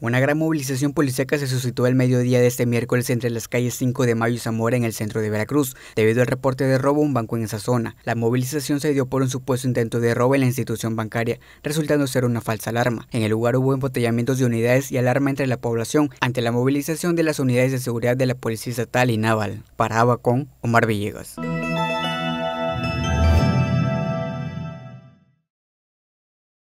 Una gran movilización policíaca se suscitó el mediodía de este miércoles entre las calles 5 de Mayo y Zamora en el centro de Veracruz, debido al reporte de robo a un banco en esa zona. La movilización se dio por un supuesto intento de robo en la institución bancaria, resultando ser una falsa alarma. En el lugar hubo embotellamientos de unidades y alarma entre la población ante la movilización de las unidades de seguridad de la Policía Estatal y Naval. Para Abacón, Omar Villegas.